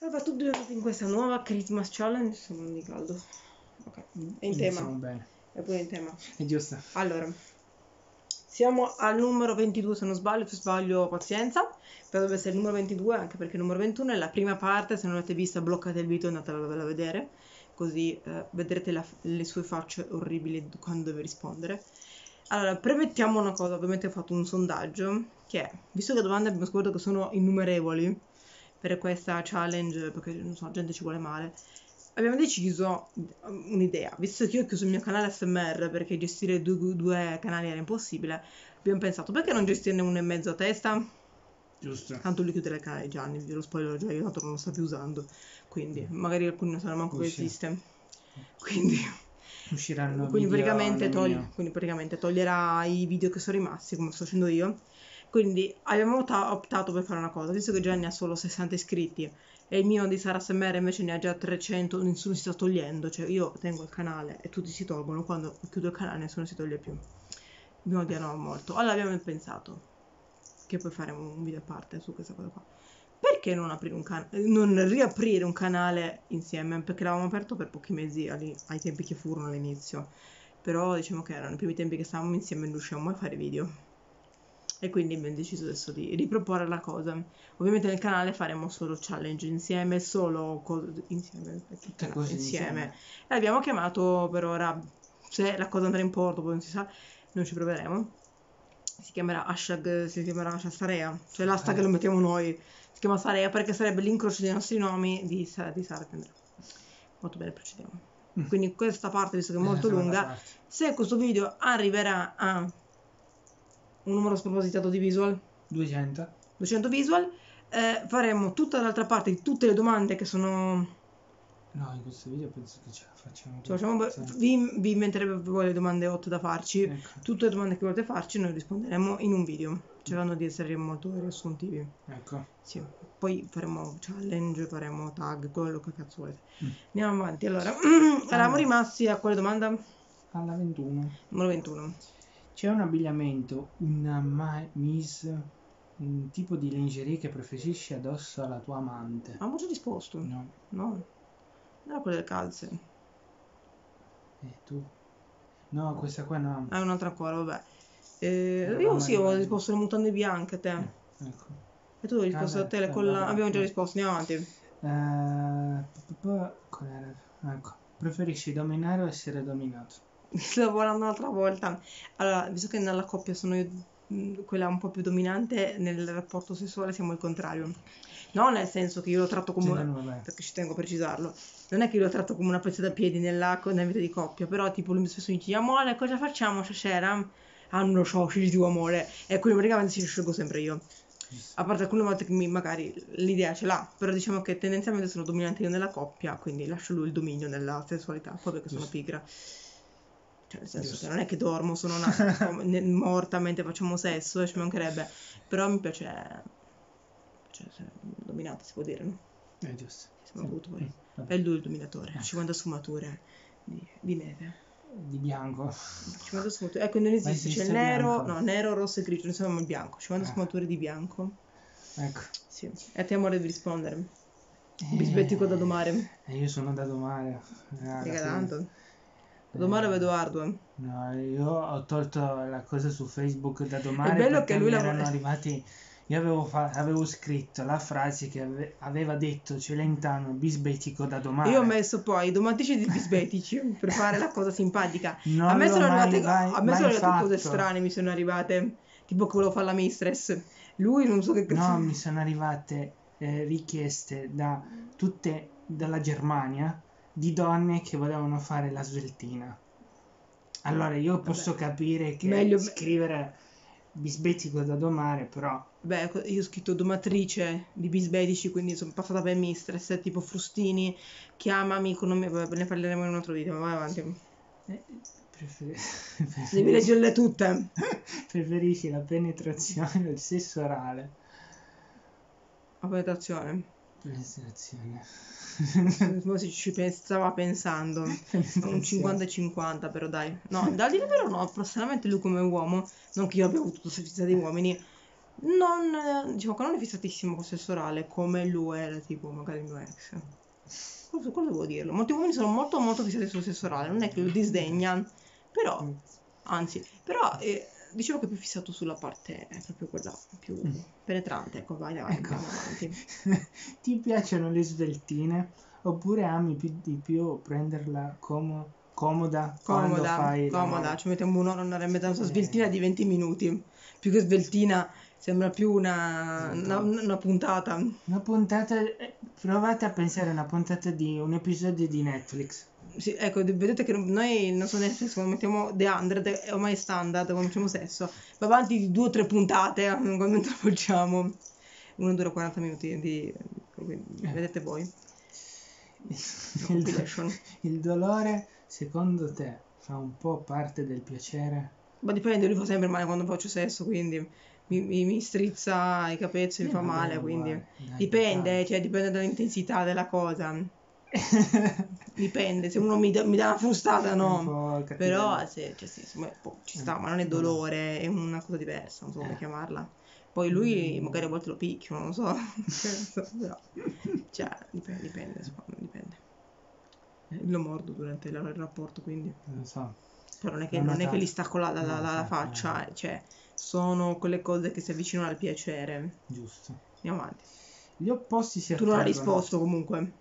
Vabbè, tutti benvenuti in questa nuova Christmas Challenge. Sono di caldo. Ok, è in tema. Iniziamo bene. È pure in tema. È giusto. Allora, siamo al numero 22 se non sbaglio, se sbaglio pazienza. Però dovrebbe essere il numero 22 anche perché il numero 21 è la prima parte. Se non l'avete vista, bloccate il video e andatevela a vedere. Così eh, vedrete la- le sue facce orribili quando deve rispondere. Allora, premettiamo una cosa, ovviamente ho fatto un sondaggio che è, visto che le domande abbiamo scoperto che sono innumerevoli per questa challenge, perché non so, gente ci vuole male, abbiamo deciso um, un'idea, visto che io ho chiuso il mio canale SMR perché gestire due, due canali era impossibile, abbiamo pensato perché non gestirne uno e mezzo a testa? Giusto. Tanto lui chiude il canale Gianni, ve lo spoiler già, io tanto non lo sto più usando, quindi magari alcuni non sanno manco che Usci. esiste. Quindi Usciranno quindi praticamente, togli- quindi praticamente toglierà i video che sono rimasti come sto facendo io quindi abbiamo opta- optato per fare una cosa visto che Gianni ha solo 60 iscritti e il mio di Sara SMR invece ne ha già 300 nessuno si sta togliendo cioè io tengo il canale e tutti si tolgono quando chiudo il canale nessuno si toglie più. Abbiamo di no molto. Allora abbiamo pensato che poi faremo un video a parte su questa cosa qua. Perché non un canale non riaprire un canale insieme? Perché l'avevamo aperto per pochi mesi ali- ai tempi che furono all'inizio. Però diciamo che erano i primi tempi che stavamo insieme e riuscivamo a fare video e quindi abbiamo deciso adesso di riproporre la cosa. Ovviamente nel canale faremo solo challenge insieme solo cose insieme, Tutte cose insieme. e abbiamo chiamato per ora se la cosa andrà in porto poi non si sa non ci proveremo. Si chiamerà hashtag si chiamerà hashtag Sarea cioè l'hashtag Eh. lo mettiamo noi. Si chiama Sarea perché sarebbe l'incrocio dei nostri nomi di, Sa- di Sara molto bene procediamo. Mm. quindi questa parte visto che è molto Eh, lunga se questo video arriverà a un numero spropositato di visual 200. 200 visual eh, faremo tutta l'altra parte di tutte le domande che sono No, in questo video penso che ce la facciamo. cioè, facciamo- Sì. vi, vi inventerete voi le domande hot da farci Ecco, tutte le domande che volete farci noi risponderemo in un video cercando di essere molto riassuntivi ecco. sì. poi faremo challenge faremo tag quello che cazzo volete Mm. andiamo avanti allora eravamo rimasti a quale domanda? Alla 21. numero 21 C'è un abbigliamento, una ma- mis, un tipo di lingerie che preferisci addosso alla tua amante? abbiamo già risposto No. no non era quella delle calze E tu? No, questa qua no. Ah, un'altra ancora, vabbè. Eh, io sì, ho risposto le mutande bianche a te. Ecco. E tu hai risposto Ah, a te le collane. Abbiamo già risposto, andiamo avanti. Eh, p- p-? Ecco. Preferisci dominare o essere dominato? Sto volando un'altra volta. Allora, visto che nella coppia sono io quella un po' più dominante, nel rapporto sessuale siamo il contrario. No, nel senso che io lo tratto come... No, vabbè. perché ci tengo a precisarlo. Non è che io lo tratto come una pezza da piedi nella, nella vita di coppia, però tipo lui mi spesso mi dice, amore, cosa facciamo stasera? Ah, non lo so, scegli tu, amore. E quindi praticamente ci scelgo sempre io. A parte alcune volte che mi- magari l'idea ce l'ha, però diciamo che tendenzialmente sono dominante io nella coppia, quindi lascio lui il dominio nella sessualità, poi perché sono pigra. Cioè, nel senso Giusto. che non è che dormo, sono una, morta mentre facciamo sesso, ci mancherebbe. Però mi piace, essere dominata, si può dire, no? È giusto. Siamo avuto poi. Mm, vabbè. È lui il dominatore, Ecco. 50 sfumature di, di neve. Di bianco. 50 sfumature, ecco non esiste, c'è il nero, no, nero, rosso e grigio, noi siamo il bianco, 50 Ah. sfumature di bianco. Ecco. Sì, e a te amore devi rispondere. Eh, Bisbettico da domare. E io sono da domare. raga, sì. tanto. Da domare Eh, vedo arduo. No, io ho tolto la cosa su Facebook da domare È bello che lui mi la- erano arrivati... Io avevo, fa- avevo scritto la frase che ave- aveva detto Celentano bisbetico da domare. Io ho messo poi domatici di bisbetici per fare la cosa simpatica. Non a me sono arrivate, mai- a me sono arrivate cose strane, mi sono arrivate. Tipo che volevo fare la mistress. Lui non so che No, mi sono arrivate eh, richieste da tutte dalla Germania di donne che volevano fare la sveltina. Allora io posso capire che Meglio- scrivere bisbetico da domare, però Beh, io ho scritto domatrice di bisbetici, quindi sono passata per mistress, tipo frustini, chiamami con nome, ne parleremo in un altro video, ma vai avanti. eh, prefer- Devi leggerle tutte. preferisci la penetrazione del sesso orale. La penetrazione. Penetrazione. Come si ci pen- stava pensando. Un 50 e 50 però dai. No, da dire vero no, personalmente lui come uomo, non che io abbia avuto questa di uomini, Non, diciamo che non è fissatissimo con sesso orale come lo era tipo magari il mio ex. Quello, quello devo dirlo. Molti uomini sono molto molto fissati sul sesso orale, non è che lo disdegna, però, Mm. anzi, però eh, dicevo che è più fissato sulla parte proprio quella più Mm. penetrante. Ecco, vai avanti, Ecco. avanti. Ti piacciono le sveltine? Oppure ami più di più prenderla como- comoda, quando Comoda, fai comoda, ci mettiamo un'ora, un'ora e mezza, una Eh. sveltina di 20 minuti. Più che sveltina, sembra più una, una, una puntata. Una puntata, eh, provate a pensare a una puntata di un episodio di Netflix. Sì, ecco, vedete che noi non so Netflix, quando mettiamo The 100 è ormai standard, quando facciamo sesso, va avanti di due o tre puntate eh, mentre lo facciamo. Uno dura 40 minuti, di, Eh. vedete voi. Il, compilation. il dolore, secondo te, fa un po' parte del piacere? Ma dipende, lui fa sempre male quando faccio sesso, quindi mi, mi- mi strizza i capezzoli, mi Sì, fa ma male, quindi dipende, cioè dipende dall'intensità della cosa. Dipende, se uno mi dà, mi dà una frustata, Un no. cattivello. Però se, cioè, sì, insomma, boh, ci sta, ma non è dolore, è una cosa diversa, non so come Eh. chiamarla. Poi lui Mm. magari a volte lo picchio, non lo so. Scherzo, però, cioè, dipende, dipende, secondo me, dipende. Lo mordo durante il il rapporto, quindi. Non so. Però non è che, Non non è che li stacco la, la- la- la faccia, eh, cioè, sono quelle cose che si avvicinano al piacere. Giusto. Andiamo avanti. Gli opposti si Tu non hai attraggono. risposto comunque.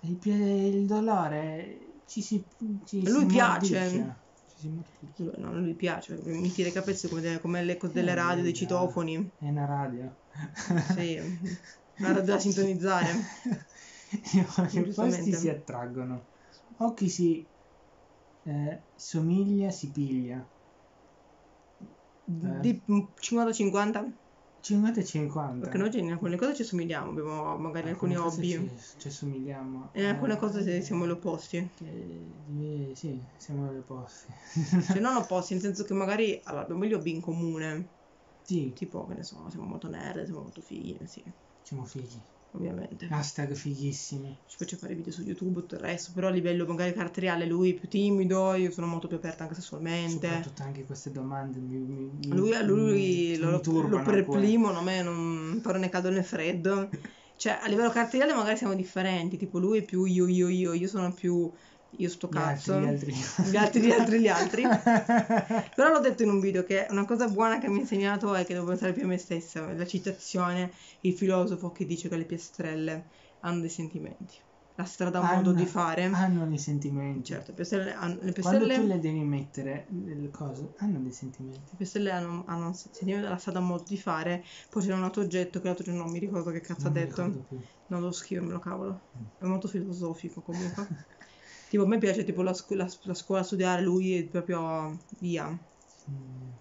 Il, pie- il dolore ci si ci A lui si piace. mordicchia. Ci si mordicchia. No, non gli piace, mi tira i capezzoli come, delle- come le cose delle Eh, radio, dei citofoni. È una radio. Sì, una radio da sintonizzare. I opposti Giustamente. si attraggono. O chi si eh, somiglia si piglia. Eh. Di 50-50? 50 e 50. Perché noi in alcune cose ci somigliamo, abbiamo magari alcuni hobby. Ci, ci somigliamo. E in alcune Eh, cose siamo gli opposti. eh, sì, siamo gli opposti. Cioè non opposti, nel senso che magari allora, abbiamo gli hobby in comune. sì, Tipo, che ne so, siamo molto nerd, siamo molto fighi, sì, siamo fighi. Ovviamente. Hashtag fighissimi. Ci piace fare video su YouTube, tutto il resto, però a livello magari caratteriale lui è più timido, io sono molto più aperta anche sessualmente. Soprattutto anche queste domande mi, mi, mi- Lui, a lui mi- lo, lo, reprimono, a me non però né caldo né freddo. Cioè, a livello caratteriale magari siamo differenti, tipo lui è più io, io, io, io sono più io sto Gli cazzo. altri, Gli altri, gli altri, gli altri. Però l'ho detto in un video che una cosa buona che mi ha insegnato è che devo pensare più a me stessa. La citazione, il filosofo che dice che le piastrelle hanno dei sentimenti. La strada ha un modo di fare. hanno dei sentimenti. Certo, le piastrelle hanno, le Quando piastrelle, tu le devi mettere le cose, hanno dei sentimenti. le piastrelle hanno, hanno un sentimento, la strada ha un modo di fare. Poi c'era un altro oggetto che l'altro giorno non mi ricordo che cazzo Non ha detto. ricordo più. Non lo scrivo, me lo cavolo. Mm. È molto filosofico comunque. tipo, a me piace tipo la, scu- la- la scuola studiare, lui è proprio via. Mm.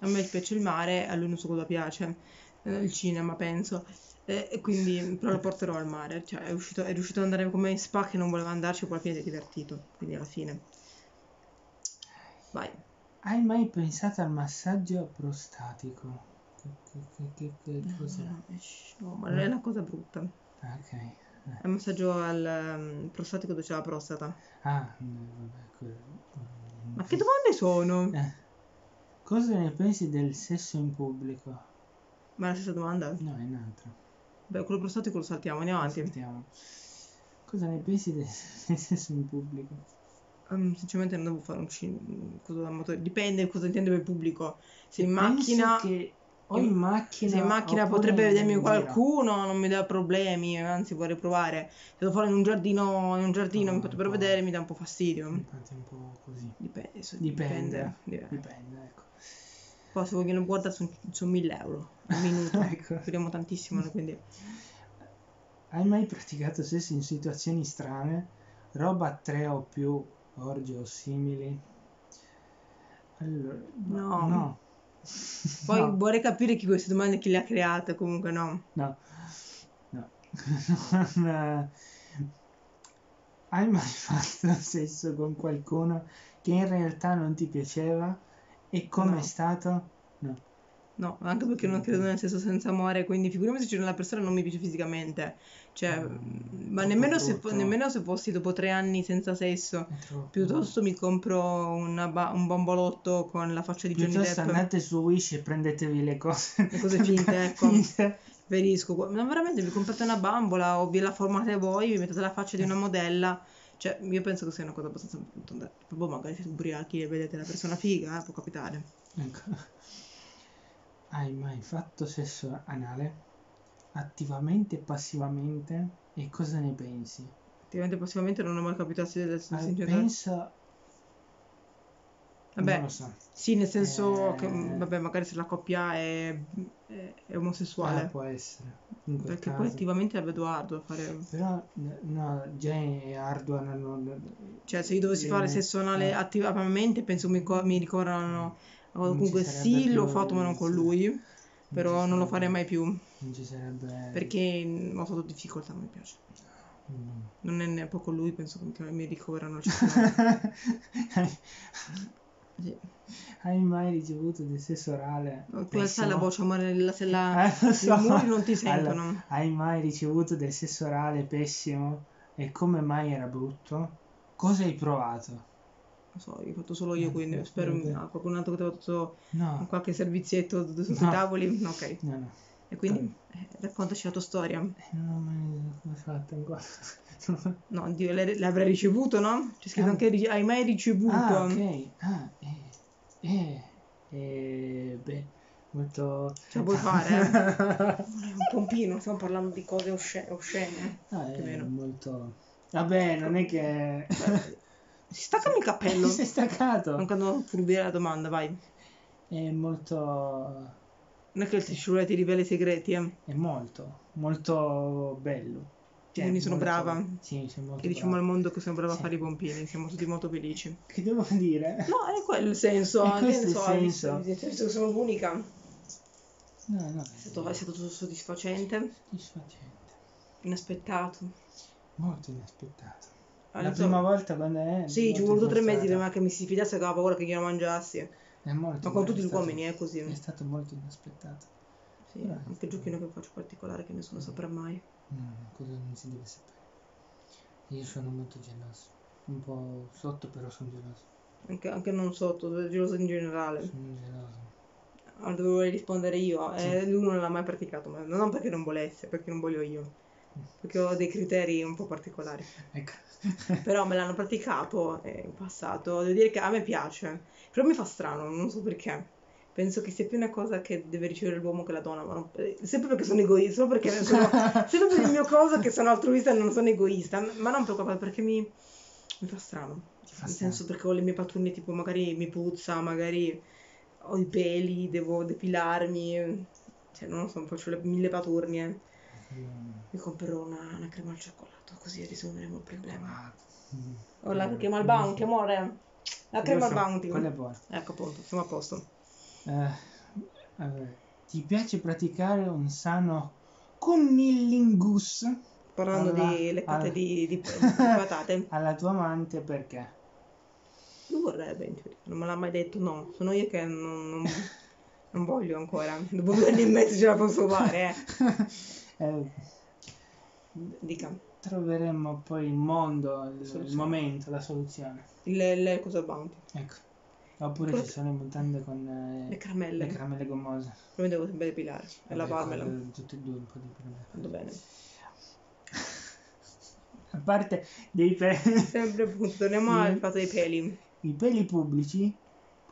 A me piace il mare, a lui non so cosa piace. Eh, il cinema, penso. Eh, E quindi, però lo porterò al mare. Cioè, è, uscito, è riuscito ad andare con me in spa che non voleva andarci, poi alla fine si è divertito. Quindi alla fine. Vai. Hai mai pensato al massaggio prostatico? Che, che, che, che, che cos'è? No, ma non è una cosa brutta. Ok. È un massaggio al ehm, prostatico dove c'è la prostata. Ah, vabbè, Ma che domande sono? Eh. Cosa ne pensi del sesso in pubblico? Ma è la stessa domanda? No, è un'altra. Beh, quello prostatico lo saltiamo, andiamo avanti. Sentiamo. Cosa ne pensi del sesso in pubblico? Ehm, sinceramente non devo fare un cin- cosa da motore. Dipende cosa intende per pubblico. Se in macchina, che o in macchina se in macchina potrebbe vedermi qualcuno, non mi dà problemi, anzi vorrei provare. Se devo fare in un giardino, in un giardino No, mi potrebbero vedere, mi dà un po' fastidio. Infatti è un po' così. Dipende, Dipende. dipende. Dipende, ecco. Poi se vogliono guardare sono, sono 1000 euro al minuto. Ecco. Speriamo tantissimo, quindi Hai mai praticato sesso in situazioni strane? Roba a tre o più, orge o simili? Allora, No. no. Poi no, vorrei capire chi queste domande chi le ha create, comunque no. no, no. Non, eh, Hai mai fatto sesso con qualcuno che in realtà non ti piaceva? E com'è No. stato? No. No, anche perché non credo nel senso senza amore, quindi figuriamoci se c'è una persona che non mi piace fisicamente. Cioè, Mm, ma nemmeno se, nemmeno se fossi dopo tre anni senza sesso. Piuttosto mi compro una ba- un bombolotto con la faccia di Johnny Piuttosto Depp. andate su Wish e prendetevi le cose. Le cose finte, ecco. Verisco. Ma veramente vi comprate una bambola o vi la formate voi, vi mettete la faccia di una modella. Cioè, io penso che sia una cosa abbastanza... Boh, magari siete ubriachi e vedete una persona figa, eh, può capitare. Ecco. Hai mai fatto sesso anale? Attivamente e passivamente? E cosa ne pensi? Attivamente passivamente non ho mai capito se del Ah, sentire- penso... Vabbè, Non lo so. sì, nel senso Eh. che, mm, vabbè, magari se la coppia è, è- è Ah, omosessuale. può essere. In perché caso. poi attivamente la vedo arduo a fare... Però, no, già è ardua. non- non- Cioè, se io dovessi fare Eh, sesso anale eh. attivamente, penso mi, mi ricorrano... Non ci Comunque sì, l'ho fatto, ma non con lui. Però ci non lo farei mai più. Non ci sarebbe... Perché ho avuto difficoltà, non mi piace. Mm. Non è neanche con lui, penso che mi ricoverano il. Sì. Hai mai ricevuto del sesso orale? Pessimo? alzai la voce, amore, la- se la... Eh, so. i muri non ti Allora, sentono. hai mai ricevuto del sesso orale pessimo? E come mai era brutto? Cosa hai provato? Non so, io ho fatto solo io, Eh, quindi eh, spero ah, qualcun altro che ti ha fatto No, qualche servizietto d- sotto No. i tavoli. Ok. no, no. E quindi eh, raccontaci la tua storia. Eh, Non ho mai fatto ancora. No, Dio, l'avrei ricevuto, no? C'è scritto Ah. anche hai mai ricevuto. ah, ok. Ah, eh, eh, eh, beh, molto... Ce la puoi fare, eh? Un pompino, stiamo parlando di cose osce- oscene. Ah, meno. molto... Vabbè, non è che... Si staccami il cappello. Ti sei staccato? Mancando furbire la domanda, vai. È molto... Non è che il Trishula ti rivela i segreti, eh? È molto, molto bello. Cioè, Quindi sono molto- brava. Sì, sei molto Che diciamo al brava. mondo che sono brava a Sì. fare i pompini, siamo tutti molto felici. Che devo dire? No, è quello il senso. È anche, questo ne il senso. che sono l'unica. È No, no, è stato, è stato soddisfacente, soddisfacente. inaspettato. Molto inaspettato. Ah, La so- prima volta quando è... Sì, ci è voluto tre mesi prima che mi si fidasse che aveva paura che io la mangiassi. È molto Ma con tutti gli stato- uomini è così. È stato molto inaspettato. Sì, Però- anche giochino che faccio particolare che nessuno saprà mai. No, cosa non si deve sapere. Io sono molto geloso. Un po' sotto, però sono geloso. Anche, anche non sotto, geloso in generale. Sono geloso. Allora dovevo rispondere io. Sì. E lui non l'ha mai praticato, ma non perché non volesse, perché non voglio io. Perché ho dei criteri un po' particolari. Ecco. Però me l'hanno praticato in passato. Devo dire che a me piace. Però mi fa strano, non so perché. Penso che sia più una cosa che deve ricevere l'uomo che la donna. Ma non- sempre perché sono egoista, solo perché sono, sempre per il mio cosa che sono altruista e non sono egoista. Ma non preoccupate perché mi, mi fa strano. Ti fa Nel strano. senso perché ho le mie patrone, tipo magari mi puzza, magari ho i peli, devo depilarmi. Cioè, non lo so, faccio le mille paturnie. Mi comprerò una, una crema al cioccolato, così risolveremo il problema. Mm. Ho la crema al bounty, amore. La crema al Lo bounty. Quella è buona. Ecco appunto, siamo a posto. Eh, ti piace praticare un sano cunnilingus Parlando Alla- di leccate alla- di, di- di patate. alla tua amante perché? Lui vorrebbe, in teoria, non me l'ha mai detto, no. Sono io che non, non- non voglio ancora. Dopo due anni e mezzo ce la posso fare, eh. Eh, Dica, troveremo poi il mondo, il, il momento, la soluzione. il, il cosa bounty? Ecco. Oppure Quello- ci sono le mutande con eh, Le caramelle. le caramelle gommose. Mi devo sempre depilare e lavarmela. Tutte e due un po' di problemi. Vado bene. A parte dei peli, Sempre appunto, torniamo al fatto dei peli. i peli pubblici,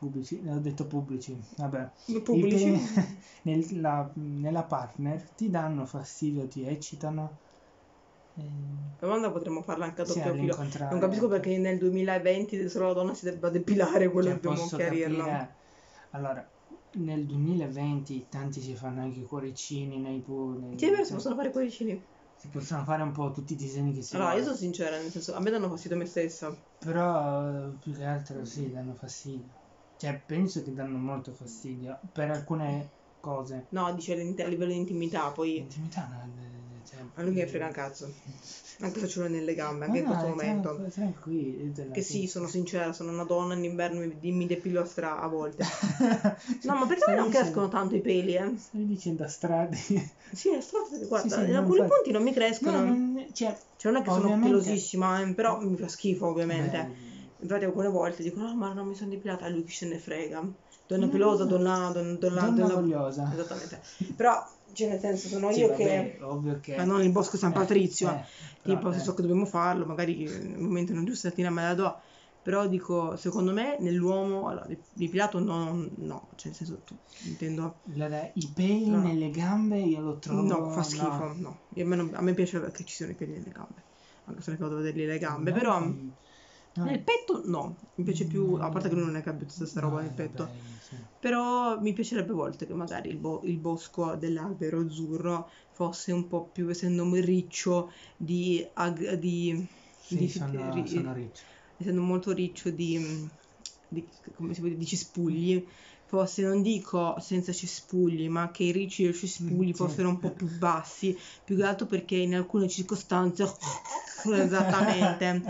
pubblici, ho detto pubblici, vabbè, Pubblici. peli nel- la- nella partner ti danno fastidio, ti eccitano. Eh, La domanda potremmo farla anche a doppio filo. Non capisco perché nel 2020 solo la donna si debba depilare, quello Cioè, dobbiamo chiarirlo. capire- Allora, nel 2020 tanti si fanno anche i cuoricini nei pu- nei- Sì, è vero, si possono fare i cuoricini. si possono fare un po' tutti i disegni che si Allora, io vogliono. sono sincera, nel senso, a me danno fastidio me stessa. Però eh, più che altro sì, danno fastidio. Cioè, penso che danno molto fastidio per alcune cose. No, dice a livello di intimità, poi... L'intimità no, eh, cioè, A lui mi frega un cazzo. Anche se ce l'ho nelle gambe, anche in Ma questo no, momento. tranqu- tranquilli, Che sì, sono sincera, sono una donna, in inverno mi, mi depilo a stra a volte. No, ma perché a non crescono tanto i peli, eh? Stai dicendo a strade. Sì, strano, perché guarda, Sì, sì, in no, alcuni infatti. punti non mi crescono. No, non- cioè, Cioè, non è che sono Ovviamente- pelosissima, eh, però mi fa schifo, ovviamente. beh, Infatti, alcune volte dicono, no, ma non mi sono depilata, lui chi se ne frega. Donna No, pelosa, no. donna, donna, donna, donna donna- vogliosa. Esattamente. Però, cioè, nel senso, sono Sì, io vabbè, che... ovvio che Ma non il Bosco San eh, Patrizio, eh, tipo, se so che dobbiamo farlo, magari nel momento non giustatina me la do. Però dico, secondo me, nell'uomo, allora, dep- depilato no, no, cioè nel senso, tu- intendo, allora, i peli No. nelle gambe io lo trovo no, fa schifo, no. Io- A me, non- a me piace che ci siano i peli nelle gambe, anche se non vado a vederli le gambe, No, però no. nel petto no, mi piace più, a parte che lui non è che abbia tutta questa roba No, nel petto, vabbè, sì. però mi piacerebbe a volte che magari il, bo- il bosco dell'albero azzurro fosse un po' più, essendo un riccio di, ag- di, Sì, di- sono, ri- sono ricci. essendo molto riccio di, di- come si può dire, di cespugli, fosse, non dico senza cespugli, ma che i ricci dei cespugli sì. fossero un po' più bassi, più che altro perché in alcune circostanze, esattamente,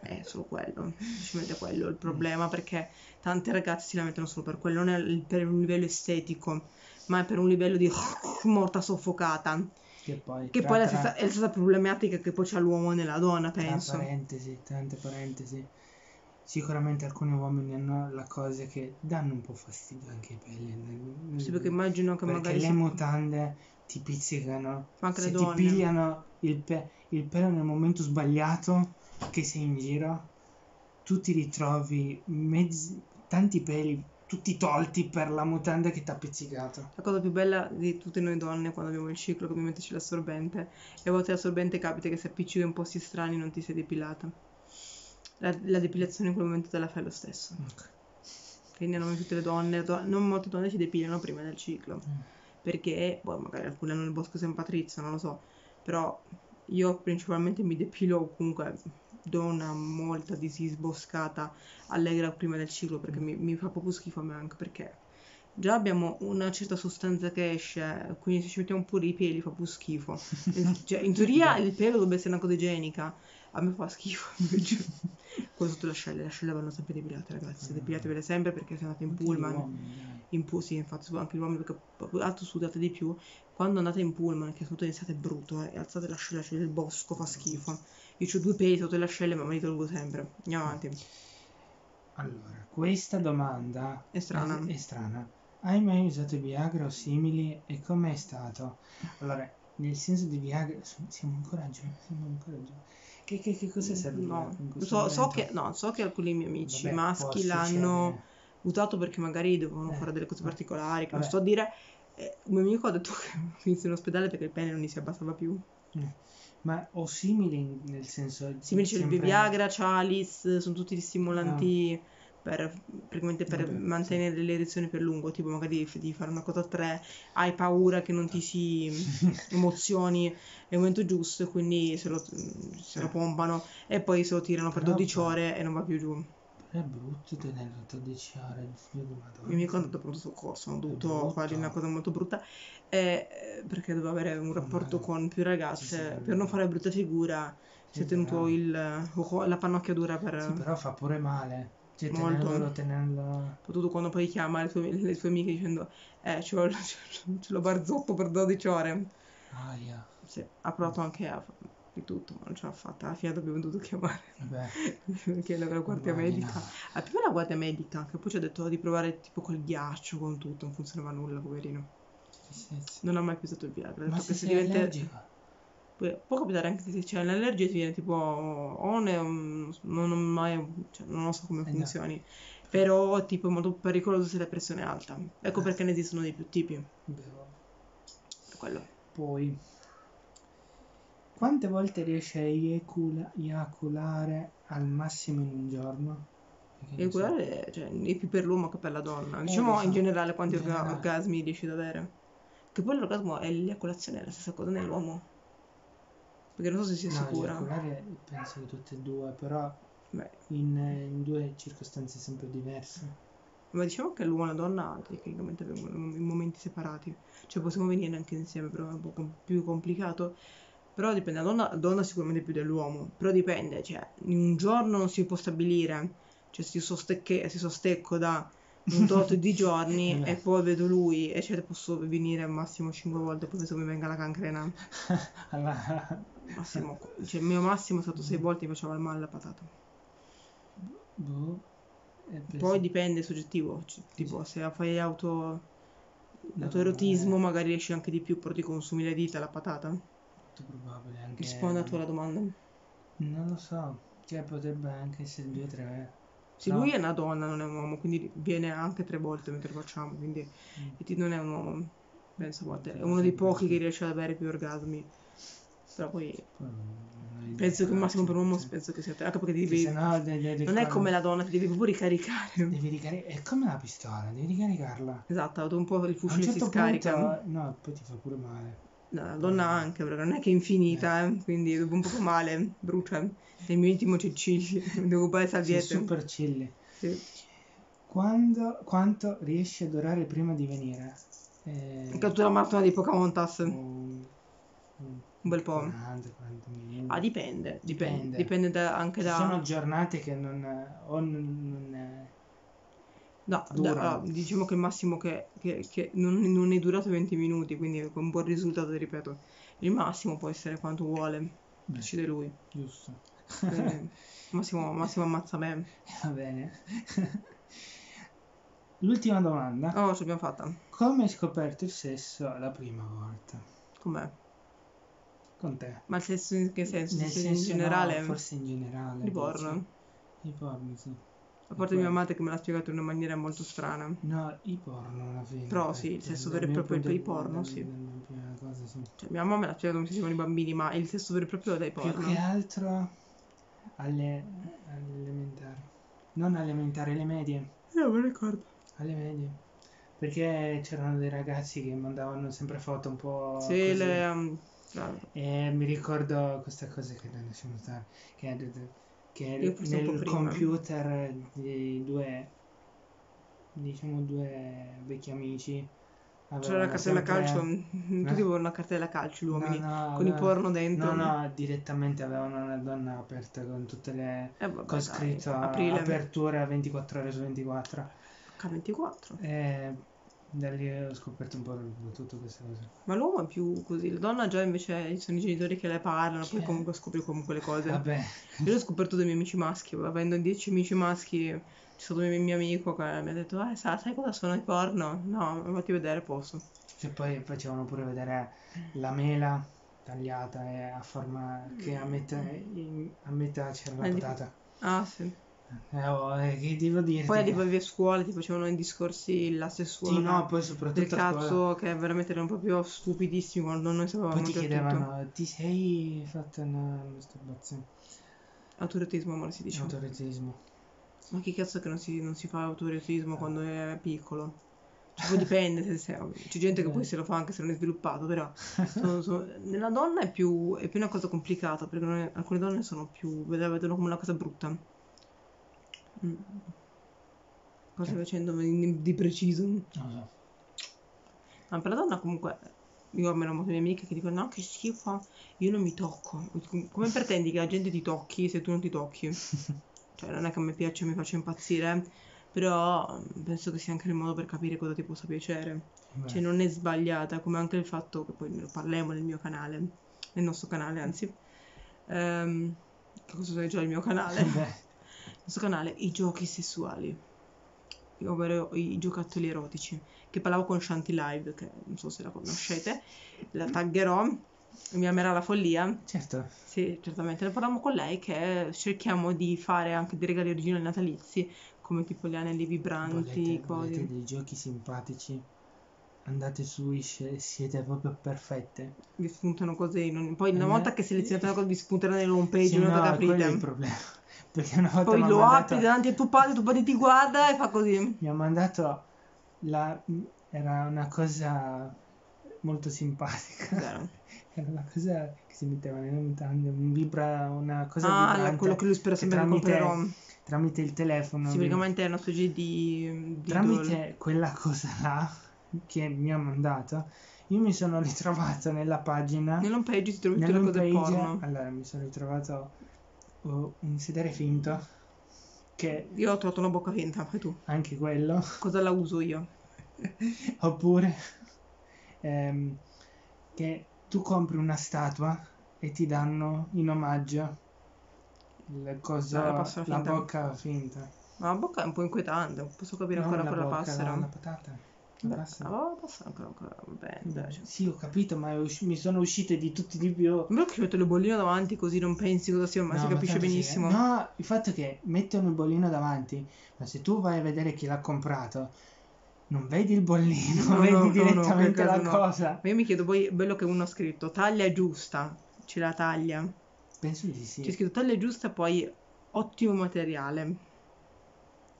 è solo quello, semplicemente quello il problema, perché tante ragazze si lamentano solo per quello, non è per un livello estetico, ma è per un livello di morta soffocata, Che poi, che tra- poi è la tra- stessa, è la stessa problematica che poi c'ha l'uomo nella donna, Tra penso. parentesi, tante parentesi. Sicuramente alcuni uomini hanno la cosa che danno un po' fastidio anche ai peli. Sì, perché immagino che perché magari le si- mutande ti pizzicano. Ma anche Se le ti pigliano il, pe- il pelo nel momento sbagliato che sei in giro, tu ti ritrovi mezzi, tanti peli tutti tolti per la mutanda che ti ha pizzicato. La cosa più bella di tutte noi donne quando abbiamo il ciclo, che ovviamente c'è l'assorbente, e a volte l'assorbente capita che si appiccica in posti strani e non ti sei depilata. La, la depilazione in quel momento te la fai lo stesso. Quindi non tutte le donne, do- non molte donne si depilano prima del ciclo. Perché, poi magari alcune hanno il bosco San Patrizio, non lo so. Però io principalmente mi depilo comunque do una molta disboscata allegra prima del ciclo perché mi, mi fa proprio schifo a me anche perché già abbiamo una certa sostanza che esce, quindi se ci mettiamo pure i peli fa più schifo. In, cioè, in teoria il pelo dovrebbe essere una cosa igienica, a me fa schifo invece. Quello sotto le ascelle, le ascelle vanno sempre depilate ragazzi, depilatevele sempre perché se andate in pullman in pu- sì, infatti anche gli uomini perché altro sudate di più quando andate in pullman che sotto iniziate brutto eh, e alzate l'ascella c'è il bosco fa schifo io ho due peli sotto le ascelle ma me li tolgo sempre andiamo avanti Allora, questa domanda È strana. È, è strana. Hai mai usato Viagra o simili e com'è stato? Allora, nel senso di Viagra, siamo ancora giovani, siamo ancora giovani. Che, che, che cosa serve? no, so, so che, no, so che alcuni miei amici Vabbè, maschi l'hanno usato perché magari dovevano Eh, fare delle cose vabbè. particolari che non Vabbè. sto a dire eh, un mio amico ha detto che finisse in ospedale perché il pene non gli si abbassava più Eh, Ma o simili nel senso... Simili c'è il sempre- Viagra, Chalice, sono tutti gli stimolanti per, praticamente per Vabbè, mantenere le erezioni per lungo, tipo magari di fare una cosa a tre, hai paura che non ti si emozioni nel momento giusto, e quindi se lo, se lo pompano e poi se lo tirano per Però 12 poi- ore e non va più giù. È brutto tenerlo 12 ore, figlio di madonna. Il mio a pronto soccorso, hanno dovuto fargli una cosa molto brutta eh, perché doveva avere un rapporto Male. con più ragazze, sì, per non fare brutta figura si è tenuto il, la pannocchiatura per... Sì, però fa pure male. Cioè, Molto. tenerlo, tenerlo... Soprattutto quando poi chiama le sue, le sue amiche dicendo eh, ce l'ho, ce l'ho barzotto per 12 ore. Aia. Sì, ha provato anche a di tutto, non ce l'ha fatta. Alla fine abbiamo dovuto chiamare Vabbè. che la guardia Immagino. medica. Ah, prima la guardia medica, che poi ci ha detto di provare tipo col ghiaccio, con tutto, non funzionava nulla, poverino. Non ha mai più usato il Viagra. Ma se sei diventa... allergico? Può capitare anche se c'è un'allergia ti viene tipo o ne, non, non, ho mai, cioè, non so come Eh funzioni. Però tipo è molto pericoloso se la pressione è alta. Ecco Eh. perché ne esistono di più tipi. Quello. Poi, quante volte riesci a eiacula- eiaculare al massimo in un giorno? Perché E so. cioè, è più per l'uomo che per la donna. Eh, Diciamo so. in generale quanti In orga- orgasmi riesci ad avere. Che poi l'orgasmo è l'eiaculazione, è la stessa cosa nell'uomo. Perché non so se sei No, sicura. eiaculare penso che tutte e due, però Beh, in, in due circostanze sempre diverse. Ma diciamo che l'uomo e la donna tecnicamente vengono in momenti separati. Cioè possiamo venire anche insieme, però è un po' com- più complicato. Però dipende, la donna, donna sicuramente più dell'uomo. Però dipende, cioè, in un giorno non si può stabilire. Cioè, se io sostecche- se sostecco da un tot di giorni Eh. e poi vedo lui e cioè posso venire al massimo 5 volte, poi penso mi venga la cancrena. Alla... Massimo, cioè il mio massimo è stato 6 volte mi faceva il male la patata. Boh. Eh, Poi dipende, è soggettivo. Cioè, tipo, se fai auto, autoerotismo, magari riesci anche di più, però ti consumi le dita la patata. Molto probabile anche... Risponda tu alla domanda. Non lo so, cioè potrebbe anche essere due o tre. Se No. lui è una donna, non è un uomo, quindi viene anche tre volte mentre facciamo, quindi Mm. e ti- non è un uomo. Penso a volte. È uno dei pochi che riesce ad avere più orgasmi. Però poi penso che il massimo per un uomo Sì. penso che sia tre. Anche perché devi. no de- de- de- Non è come la donna, ti devi proprio ricaricare. Devi ricaricare... È come la pistola, devi ricaricarla. Esatto, dopo un po' il A fucile si certo scarica. punto... No, poi ti fa pure male. No, la donna anche, perché non è che è infinita, eh, quindi dopo un po' male, brucia. Nel mio intimo mi devo occupare salviette. super chilli. Sì. Quando, quanto riesci a durare prima di venire? Eh, Cattura maratona di Pocahontas. un, Un bel po'. 40, 40 minuti. Ah, dipende, dipende, Dipende. da- anche Ci da... sono giornate che non... O non, non No, da- allora, diciamo che il massimo che, che- che non, non è durato 20 minuti, quindi con un buon risultato, ripeto. Il massimo può essere quanto vuole, decide lui. giusto. Quindi, massimo, massimo ammazza me. Va bene. L'ultima domanda. Oh, ce l'abbiamo fatta. Come hai scoperto il sesso la prima volta? Com'è? Con te? Ma il sesso in che senso? Nel senso, in generale? no, forse in generale. Di porno? Di porno, sì. A parte mia madre che me l'ha spiegato in una maniera molto strana. No, i porno alla fine. Però eh, sì, il sesso dal vero e proprio per i porno, sì. cosa, sì. Cioè, mia mamma me l'ha spiegato come si facevano i bambini, ma il sesso vero e proprio è dai Più porno. che altro alle, alle elementari. Non alle elementari, alle medie. Io me lo ricordo. Alle medie. Perché c'erano dei ragazzi che mandavano sempre foto un po' Sì, così. le... um, E mi ricordo questa cosa che non lasciamo stare, che, che Io nel computer di due, diciamo due vecchi amici, C'era la cartella sempre- calcio. Tutti avevano una cartella calcio, gli uomini. No, no, con i avevano- porno dentro. No, no, direttamente avevano una donna aperta con tutte le... Eh, vabbè, con dai, scritto aprile. apertura 24 ore su 24. H24. E da lì ho scoperto un po' tutto queste cose. Ma l'uomo è più così. La donna già invece sono i genitori che le parlano, poi Cioè, comunque scopri comunque le cose. Vabbè, Io l'ho scoperto dai miei amici maschi, avendo 10 amici maschi, c'è stato un mio amico che mi ha detto, eh, sa- sai cosa sono i porno? No, fatti vedere, posso. Cioè, poi facevano pure vedere la mela tagliata e a forma che a metà, in- a metà c'era la Eh, di- patata. Ah, sì. Eh, oh, eh, che devo dirti? Poi arrivavi a scuola, ti facevano i discorsi la sessuale. Sì, no, poi del soprattutto scuola. cazzo che veramente erano proprio stupidissimi quando noi sapevamo Poi ti già tutto. chiedevano, ti sei fatto una masturbazione? Autoretismo, amore, si dice. Autoretismo. Ma che cazzo che non si, non si fa autoretismo quando è piccolo? Cioè, dipende, se- se- c'è gente che poi se lo fa anche se non è sviluppato, però sono- sono- nella donna è più, è più una cosa complicata, perché è- alcune donne sono più, la vedono come una cosa brutta. Mm. Cosa stai facendo di, preciso? Non so. Ma per la donna comunque, io almeno ho molte mie amiche che dicono no che schifo, io non mi tocco. Come pretendi che la gente ti tocchi se tu non ti tocchi? Cioè non è che a me piace, mi faccia impazzire, però mm, penso che sia anche il modo per capire cosa ti possa piacere. Beh, Cioè non è sbagliata, come anche il fatto che poi ne parliamo nel mio canale, nel nostro canale anzi. Ehm, che cosa sai già il mio canale? beh, Nostro canale, i giochi sessuali, ovvero i giocattoli erotici, che parlavo con Shanti Live, che non so se la conoscete, la taggerò, mi amerà la follia, certo. sì, certamente, ne parliamo con lei che cerchiamo di fare anche dei regali originali natalizi, come tipo gli anelli vibranti, Volete, volete cose. dei giochi simpatici? Andate su Wish, siete proprio perfette. Vi spuntano così, non- poi una Eh, volta che selezionate una cosa vi spunterà nella home page Sì, una volta no, quello è il problema. Perché una volta Poi lo mandato- apri davanti a tuo padre, tuo padre ti guarda e fa così. mi ha mandato la... era una cosa molto simpatica. Era una cosa che si metteva nelle mutande, un vibra, una cosa Ah, vibrante quello che lui spera sempre tramite- comprerò. tramite il telefono. Sì, praticamente è una specie di... di tramite quella cosa là che mi ha mandato, io mi sono ritrovato nella pagina, Nell'home page ti trovi tutte le cose porno. allora mi sono ritrovato uh, un sedere finto, che Io ho trovato una bocca finta, fai tu. anche quello, Cosa la uso io? oppure ehm, che tu compri una statua e ti danno in omaggio il coso, Ah, la la bocca finta. Ma la bocca è un po' inquietante, non posso capire Non ancora la quella passera. la patata. Ah, la passera ancora, ancora, va bene, mi piace. Sì, ho capito, ma usci- mi sono uscite di tutti di più. Bello che ci metto le bolline davanti così non pensi cosa sia, ma No, si capisce tanto sì, benissimo. eh. No, il fatto è che mettono il bollino davanti, ma se tu vai a vedere chi l'ha comprato, non vedi il bollino, No, vedi no, direttamente la cosa. Ma io mi chiedo poi, bello che uno ha scritto taglia giusta, c'è la taglia. Penso di sì. C'è scritto taglia giusta, poi ottimo materiale.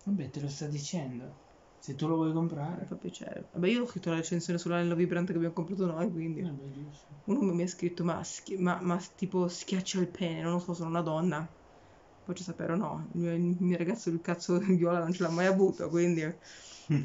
Vabbè, te lo sto dicendo. Se tu lo vuoi Mi comprare. fa piacere. Vabbè, io ho scritto la recensione sull'anello vibrante che abbiamo comprato noi, quindi... Giusto. Uno mi ha scritto, ma, schi- ma, ma tipo schiaccia il pene, non lo so, sono una donna. Ci sapere o no, il mio, il mio ragazzo il cazzo di viola non ce l'ha mai avuto, quindi è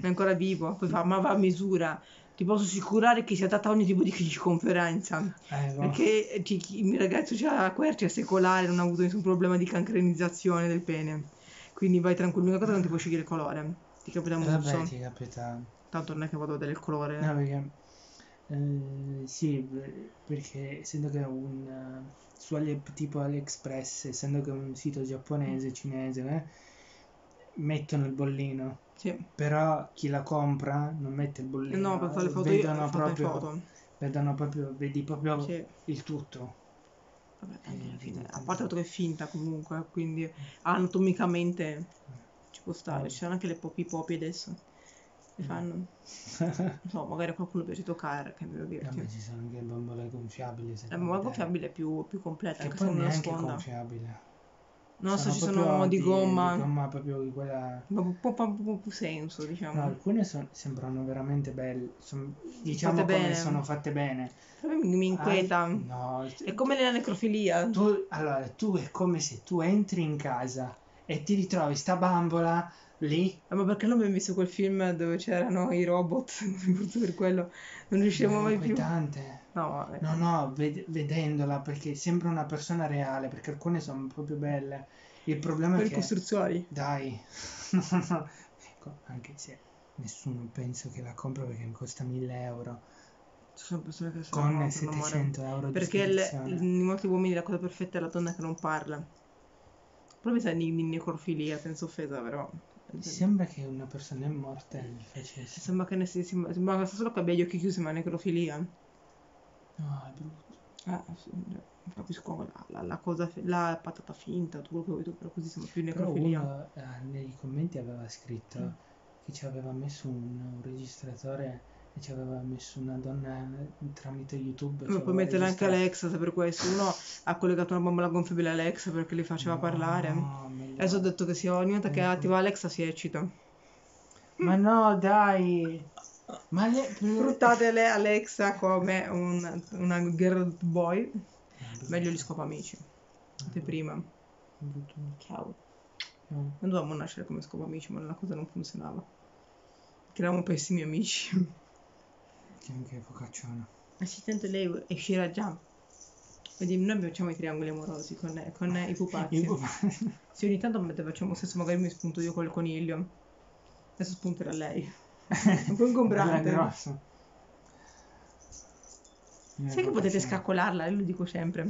ancora vivo. Poi fa, ma va a misura. Ti posso assicurare che si adatta a ogni tipo di conferenza. Eh, no. Perché ci- il mio ragazzo ha la quercia secolare, non ha avuto nessun problema di cancrenizzazione del pene. Quindi vai tranquillo, l'unica cosa non ti puoi scegliere il colore. Ti capita Eh, un Vabbè, ti capita. Tanto non è che vado a vedere il colore. No, perché... eh, sì, perché essendo che è un... eh, su Ali- tipo AliExpress, essendo che è un sito giapponese, cinese, eh, mettono il bollino. Sì. Però chi la compra non mette il bollino. No, per fare le foto io vedono le proprio, foto. vedono proprio, vedi proprio Sì. il tutto. Vabbè, Eh, a parte che è finta comunque, quindi anatomicamente ci può stare. Ci sono anche le poppy poppy adesso. Le Mm. fanno. Non so, magari a qualcuno piace toccare, che mi Vabbè, diverti. ci sono anche le bambole gonfiabili. La vedere. gonfiabile è più, più completa, Che anche se non è sponda. gonfiabile. Non so, ci sono di gomma, Di gomma proprio di quella... ma un po', un po' più senso, diciamo. No, alcune son- sembrano veramente belle. son- diciamo Fatte come bene. sono fatte bene. Però mi, mi inquieta. Al- no, È come la necrofilia. tu, allora, tu è come se tu entri in casa e ti ritrovi sta bambola lì. Eh, Ma perché non abbiamo visto quel film dove c'erano i robot? Per quello non riusciamo È mai più. inquietante. No, vabbè. No, no, ved- vedendola perché sembra una persona reale, perché alcune sono proprio belle. Il problema Per è i che... costruzioni. Dai, no, no. Ecco, anche se nessuno penso che la compra perché costa 1000 euro Ci sono persone che se ne con amore. 700 euro di Perché il- spedizione. in molti uomini la cosa perfetta è la donna che non parla. Però mi sa di, necrofilia, senza offesa, però. Sembra che una persona è morta e gli facesse. Sembra che ne si, sembra, sembra solo che abbia gli occhi chiusi, ma è necrofilia. No, è brutto. Ah, sì, capisco la, la, la cosa, la patata finta, tutto quello che vuoi tu, però così siamo più in Però necrofilia. uno eh, nei commenti aveva scritto Mm. che ci aveva messo un, un registratore e ci aveva messo una donna tramite YouTube. Ma puoi mettere anche. Alexa per questo. Uno ha collegato una bambola gonfiabile a Alexa perché le faceva No, parlare. meglio- Adesso ho detto che si ogni volta che Mm. attiva Alexa si eccita. Ma no, dai! Ma le... Sfruttate le Alexa come un, una girl boy. Meglio gli scopamici. Di prima. Ciao. No. Non dovevamo nascere come scopamici, ma la cosa non funzionava. Che eravamo pessimi amici. Che anche focacciona. Assistente lei uscirà già. Vedi, noi facciamo i triangoli amorosi con, con i pupazzi. Se ogni tanto facciamo sesso magari mi spunto io col coniglio. Adesso spunterà lei. Un po' ingombrante. Sai che potete scaccolarla? Io lo dico sempre.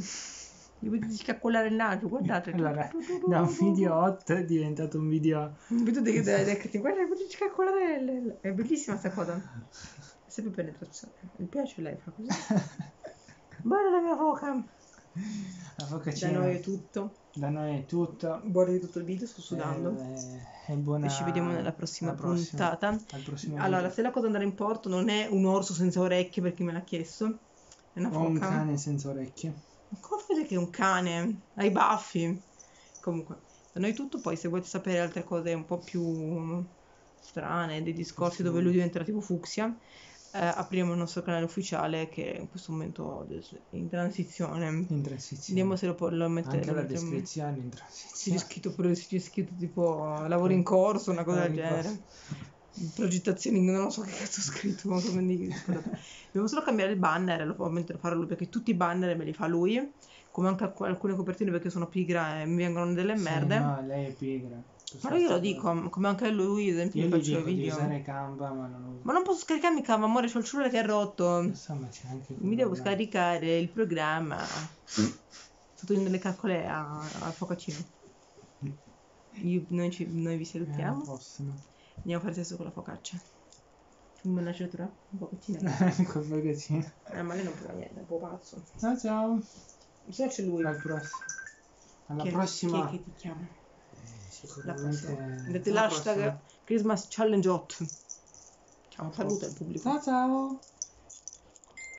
Gli potete scaccolare il naso, guardate. Allora, da un video hot è diventato un video... Vedete che guarda, potete scaccolare. È bellissima sta cosa. Sempre penetrazione. Mi piace lei, fa così. Buona la mia foca. La Da focaccina. noi è tutto. Da noi è tutto. Guardi tutto il video, sto sudando. Eh, è buona... E ci vediamo nella prossima prossima. puntata. Al prossimo Allora, video. se la cosa andrà in porto non è un orso senza orecchie per chi me l'ha chiesto, è una un foca. cane senza orecchie. Ma Come fai che è un cane? Hai i baffi. Comunque, da noi è tutto. Poi, se volete sapere altre cose un po' più strane, dei discorsi Sì. dove lui diventerà tipo fucsia, eh, apriremo il nostro canale ufficiale che in questo momento è in transizione. In transizione. Vediamo se lo, po- lo mette- Anche la mettiamo- descrizione in transizione. c'è scritto pure c'è scritto tipo lavori in corso, una cosa del Lavori in genere. Progettazioni, non lo so che cazzo ho scritto, ma quindi. Dobbiamo solo cambiare il banner, lo lo farà lui perché tutti i banner me li fa lui, come anche alc- alcune copertine perché sono pigra e mi vengono delle Sì, merde. no, lei è pigra. Sai io lo dico, come anche lui, ad esempio, Io faccio dico di video. usare Canva, ma non. Ma non posso scaricarmi Canva, amore, c'ho il cellulare che è rotto. Lo so, ma c'è anche Mi devo scaricare il programma. Sto togliendo le calcole a- al focaccino. Io- noi, ci- noi vi Eh, salutiamo. possono. Andiamo a fare sesso con la focaccia. Una lasciatura? Un pochettino. Col bagazzino. Eh, ma lei non può niente, è un po' pazzo. Ciao ciao. Se no c'è lui. Al prossimo. Alla Chi è- prossima. Chi è che ti chiama? La prossima. Mettete l'hashtag. Christmas Challenge 8. Ciao, saluta il pubblico. Ciao ciao.